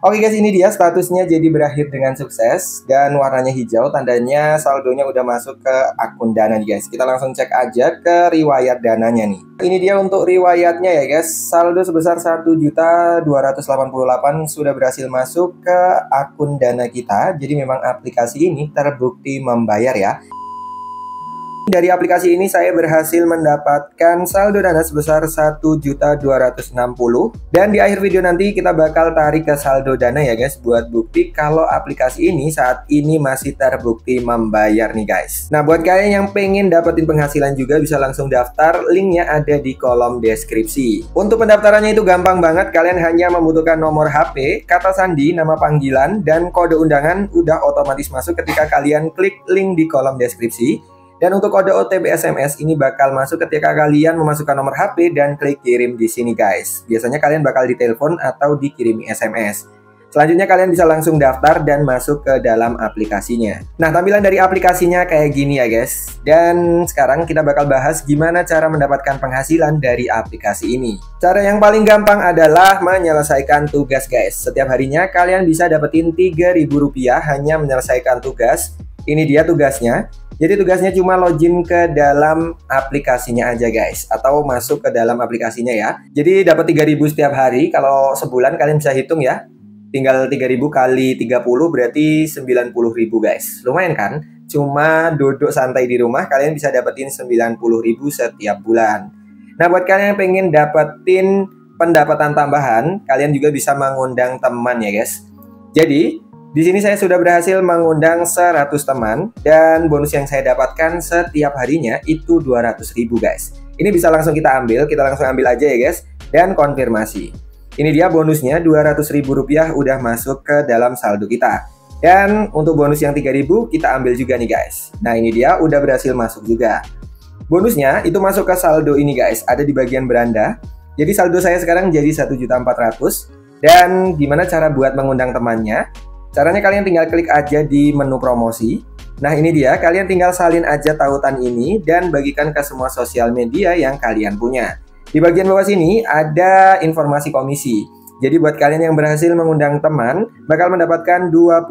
Oke guys, ini dia statusnya jadi berakhir dengan sukses dan warnanya hijau, tandanya saldonya udah masuk ke akun Dana nih guys. Kita langsung cek aja ke riwayat dananya nih. Ini dia untuk riwayatnya ya guys. Saldo sebesar 1.288 sudah berhasil masuk ke akun Dana kita. Jadi memang aplikasi ini terbukti membayar ya. Dari aplikasi ini saya berhasil mendapatkan saldo dana sebesar 1.260 dan di akhir video nanti kita bakal tarik ke saldo dana ya guys buat bukti kalau aplikasi ini saat ini masih terbukti membayar nih guys. Nah buat kalian yang pengen dapetin penghasilan juga bisa langsung daftar linknya ada di kolom deskripsi. Untuk pendaftarannya itu gampang banget kalian hanya membutuhkan nomor HP, kata sandi, nama panggilan dan kode undangan udah otomatis masuk ketika kalian klik link di kolom deskripsi. Dan untuk kode OTP SMS ini bakal masuk ketika kalian memasukkan nomor HP dan klik kirim di sini guys. Biasanya kalian bakal ditelepon atau dikirimi SMS. Selanjutnya kalian bisa langsung daftar dan masuk ke dalam aplikasinya. Nah, tampilan dari aplikasinya kayak gini ya guys. Dan sekarang kita bakal bahas gimana cara mendapatkan penghasilan dari aplikasi ini. Cara yang paling gampang adalah menyelesaikan tugas guys. Setiap harinya kalian bisa dapetin Rp3.000 hanya menyelesaikan tugas. Ini dia tugasnya. Jadi tugasnya cuma login ke dalam aplikasinya aja guys atau masuk ke dalam aplikasinya ya. Jadi dapat 3000 setiap hari kalau sebulan kalian bisa hitung ya. Tinggal 3000 kali 30 berarti 90.000 guys. Lumayan kan? Cuma duduk santai di rumah kalian bisa dapetin 90.000 setiap bulan. Nah, buat kalian yang pengen dapetin pendapatan tambahan, kalian juga bisa mengundang teman ya guys. Jadi, di sini saya sudah berhasil mengundang 100 teman dan bonus yang saya dapatkan setiap harinya itu 200 ribu guys. Ini bisa langsung kita ambil, kita langsung ambil aja ya guys dan konfirmasi. Ini dia bonusnya 200 ribu rupiah udah masuk ke dalam saldo kita. Dan untuk bonus yang 3000 kita ambil juga nih guys. Nah ini dia udah berhasil masuk juga. Bonusnya itu masuk ke saldo ini guys, ada di bagian beranda. Jadi saldo saya sekarang jadi 1.400 dan gimana cara buat mengundang temannya? Caranya kalian tinggal klik aja di menu promosi. Nah ini dia, kalian tinggal salin aja tautan ini dan bagikan ke semua sosial media yang kalian punya. Di bagian bawah sini ada informasi komisi. Jadi buat kalian yang berhasil mengundang teman, bakal mendapatkan 20.000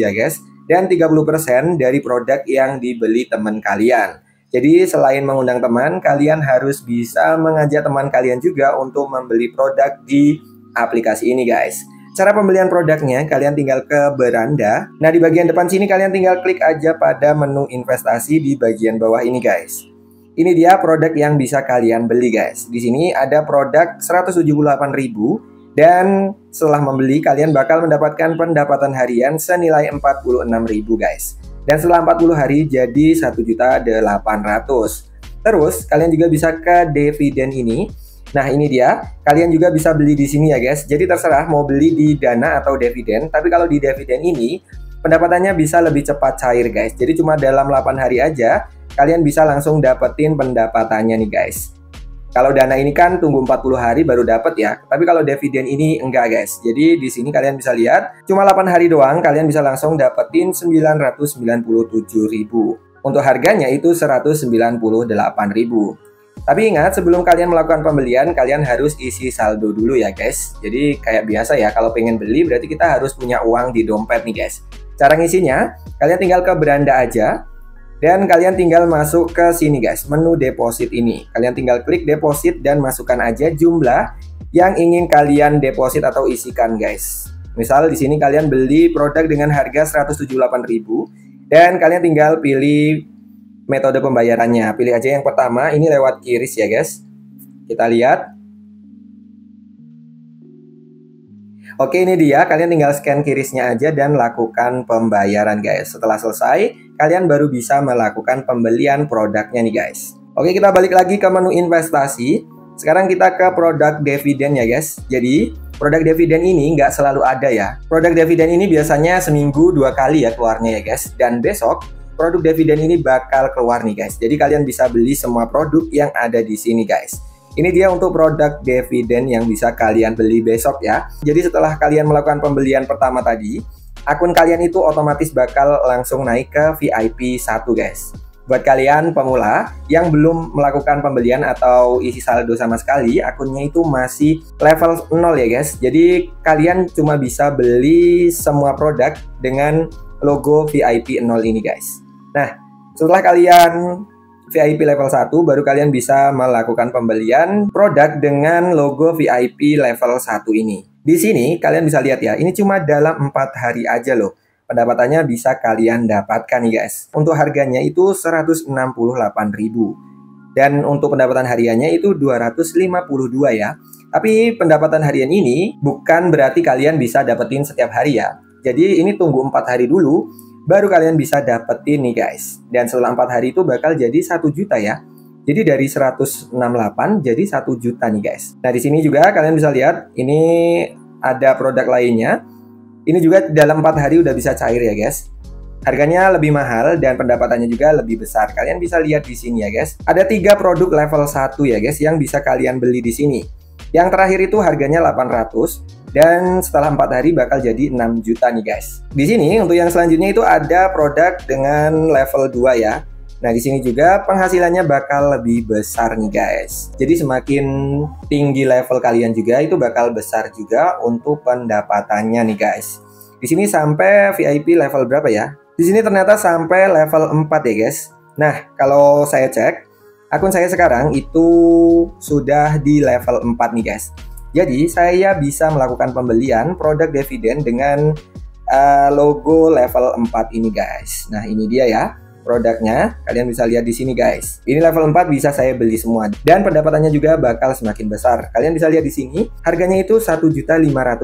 ya guys. Dan 30% dari produk yang dibeli teman kalian. Jadi selain mengundang teman, kalian harus bisa mengajak teman kalian juga untuk membeli produk di aplikasi ini guys. Cara pembelian produknya, kalian tinggal ke beranda. Nah, di bagian depan sini kalian tinggal klik aja pada menu investasi di bagian bawah ini, guys. Ini dia produk yang bisa kalian beli, guys. Di sini ada produk 178.000 dan setelah membeli kalian bakal mendapatkan pendapatan harian senilai 46.000, guys. Dan setelah 40 hari jadi 1.800. Terus, kalian juga bisa ke dividen ini Nah ini dia, kalian juga bisa beli di sini ya guys. Jadi terserah mau beli di Dana atau Dividen. Tapi kalau di Dividen ini, pendapatannya bisa lebih cepat cair guys. Jadi cuma dalam 8 hari aja, kalian bisa langsung dapetin pendapatannya nih guys. Kalau dana ini kan tunggu 40 hari baru dapat ya. Tapi kalau dividen ini enggak guys. Jadi di sini kalian bisa lihat cuma 8 hari doang kalian bisa langsung dapetin 997.000. Untuk harganya itu 198.000. Tapi ingat, sebelum kalian melakukan pembelian, kalian harus isi saldo dulu ya guys. Jadi kayak biasa ya, kalau pengen beli berarti kita harus punya uang di dompet nih guys. Cara ngisinya, kalian tinggal ke beranda aja, dan kalian tinggal masuk ke sini guys, menu deposit ini. Kalian tinggal klik deposit dan masukkan aja jumlah yang ingin kalian deposit atau isikan guys. Misal di sini kalian beli produk dengan harga 178.000 dan kalian tinggal pilih metode pembayarannya. Pilih aja yang pertama, ini lewat kiris ya guys. Kita lihat. Oke ini dia, kalian tinggal scan kirisnya aja dan lakukan pembayaran guys. Setelah selesai, kalian baru bisa melakukan pembelian produknya nih guys. Oke kita balik lagi ke menu investasi. Sekarang kita ke produk dividen ya guys. Jadi produk dividen ini nggak selalu ada ya. Produk dividen ini biasanya seminggu dua kali ya keluarnya ya guys. Dan besok produk dividen ini bakal keluar nih guys. Jadi kalian bisa beli semua produk yang ada di sini guys. Ini dia untuk produk dividen yang bisa kalian beli besok ya. Jadi setelah kalian melakukan pembelian pertama tadi, akun kalian itu otomatis bakal langsung naik ke VIP 1 guys. Buat kalian pemula yang belum melakukan pembelian atau isi saldo sama sekali, akunnya itu masih level 0 ya guys. Jadi kalian cuma bisa beli semua produk dengan logo VIP 0 ini guys. Nah, setelah kalian VIP level 1 baru kalian bisa melakukan pembelian produk dengan logo VIP level 1 ini. Di sini kalian bisa lihat ya, ini cuma dalam empat hari aja loh pendapatannya bisa kalian dapatkan guys. Untuk harganya itu 168.000 dan untuk pendapatan hariannya itu 252 ya. Tapi pendapatan harian ini bukan berarti kalian bisa dapetin setiap hari ya. Jadi ini tunggu 4 hari dulu baru kalian bisa dapetin nih guys. Dan setelah 4 hari itu bakal jadi 1 juta ya. Jadi dari 168 jadi 1 juta nih guys. Nah, di sini juga kalian bisa lihat ini ada produk lainnya ini juga dalam empat hari udah bisa cair ya guys. Harganya lebih mahal dan pendapatannya juga lebih besar. Kalian bisa lihat di sini ya guys. Ada tiga produk level 1 ya guys yang bisa kalian beli di sini. Yang terakhir itu harganya 800 dan setelah empat hari bakal jadi 6 juta nih guys. Di sini untuk yang selanjutnya itu ada produk dengan level 2 ya. Nah, di sini juga penghasilannya bakal lebih besar nih guys. Jadi semakin tinggi level kalian juga itu bakal besar juga untuk pendapatannya nih guys. Di sini sampai VIP level berapa ya? Di sini ternyata sampai level 4 ya guys. Nah, kalau saya cek akun saya sekarang itu sudah di level 4 nih guys. Jadi, saya bisa melakukan pembelian produk dividen dengan uh, logo level 4 ini guys. Nah, ini dia ya produknya. Kalian bisa lihat di sini guys. Ini level 4 bisa saya beli semua dan pendapatannya juga bakal semakin besar. Kalian bisa lihat di sini, harganya itu 1.580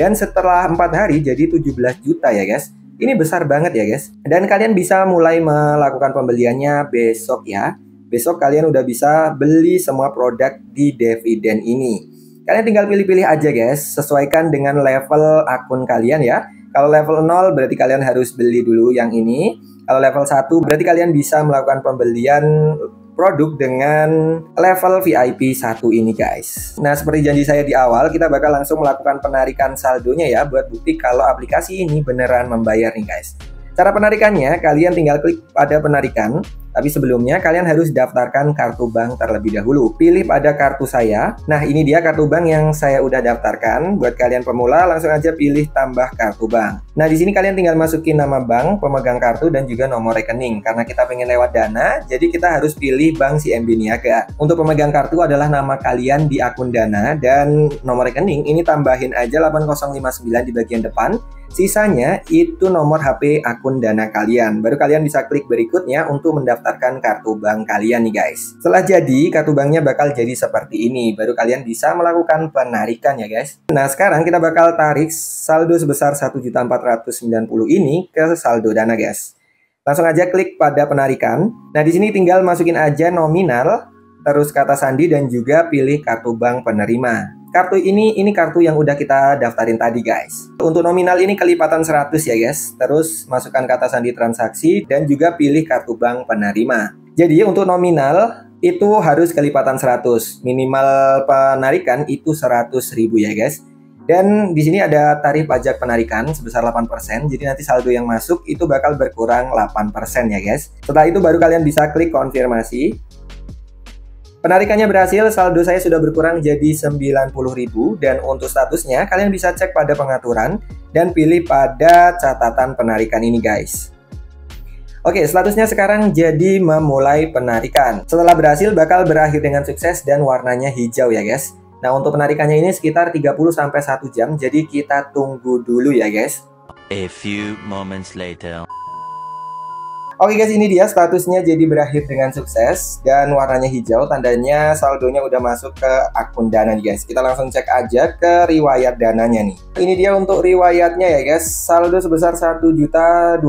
dan setelah 4 hari jadi 17 juta ya guys. Ini besar banget ya guys. Dan kalian bisa mulai melakukan pembeliannya besok ya. Besok kalian udah bisa beli semua produk di dividen ini. Kalian tinggal pilih-pilih aja guys, sesuaikan dengan level akun kalian ya. Kalau level 0 berarti kalian harus beli dulu yang ini. Kalau level 1 berarti kalian bisa melakukan pembelian produk dengan level VIP 1 ini guys. Nah seperti janji saya di awal kita bakal langsung melakukan penarikan saldonya ya buat bukti kalau aplikasi ini beneran membayar nih guys. Cara penarikannya kalian tinggal klik pada penarikan tapi sebelumnya kalian harus daftarkan kartu bank terlebih dahulu. Pilih pada kartu saya. Nah ini dia kartu bank yang saya udah daftarkan. Buat kalian pemula langsung aja pilih tambah kartu bank. Nah di sini kalian tinggal masukin nama bank, pemegang kartu dan juga nomor rekening. Karena kita pengen lewat dana, jadi kita harus pilih bank CMB Niaga. Untuk pemegang kartu adalah nama kalian di akun dana dan nomor rekening ini tambahin aja 8059 di bagian depan Sisanya itu nomor HP akun Dana kalian. Baru kalian bisa klik berikutnya untuk mendaftarkan kartu bank kalian nih guys. Setelah jadi, kartu banknya bakal jadi seperti ini. Baru kalian bisa melakukan penarikan ya guys. Nah sekarang kita bakal tarik saldo sebesar 1.490 ini ke saldo Dana guys. Langsung aja klik pada penarikan. Nah di sini tinggal masukin aja nominal, terus kata sandi dan juga pilih kartu bank penerima. Kartu ini ini kartu yang udah kita daftarin tadi guys. Untuk nominal ini kelipatan 100 ya guys. Terus masukkan kata sandi transaksi dan juga pilih kartu bank penerima. Jadi untuk nominal itu harus kelipatan 100. Minimal penarikan itu 100 ribu ya guys. Dan di sini ada tarif pajak penarikan sebesar 8%. Jadi nanti saldo yang masuk itu bakal berkurang 8% ya guys. Setelah itu baru kalian bisa klik konfirmasi. Penarikannya berhasil, saldo saya sudah berkurang jadi 90.000 dan untuk statusnya kalian bisa cek pada pengaturan dan pilih pada catatan penarikan ini guys. Oke, statusnya sekarang jadi memulai penarikan. Setelah berhasil bakal berakhir dengan sukses dan warnanya hijau ya guys. Nah, untuk penarikannya ini sekitar 30 sampai 1 jam, jadi kita tunggu dulu ya guys. A few moments later. Oke guys, ini dia statusnya jadi berakhir dengan sukses dan warnanya hijau, tandanya saldonya udah masuk ke akun Dana nih guys. Kita langsung cek aja ke riwayat dananya nih. Ini dia untuk riwayatnya ya guys. Saldo sebesar 1.288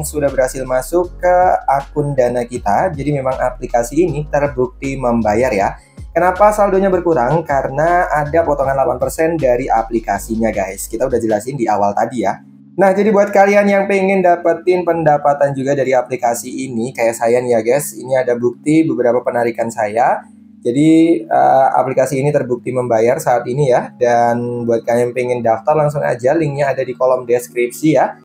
sudah berhasil masuk ke akun Dana kita. Jadi memang aplikasi ini terbukti membayar ya. Kenapa saldonya berkurang? Karena ada potongan 8% dari aplikasinya guys. Kita udah jelasin di awal tadi ya. Nah, jadi buat kalian yang pengen dapetin pendapatan juga dari aplikasi ini, kayak saya nih ya guys, ini ada bukti beberapa penarikan saya. Jadi uh, aplikasi ini terbukti membayar saat ini ya. Dan buat kalian yang pengen daftar langsung aja, linknya ada di kolom deskripsi ya.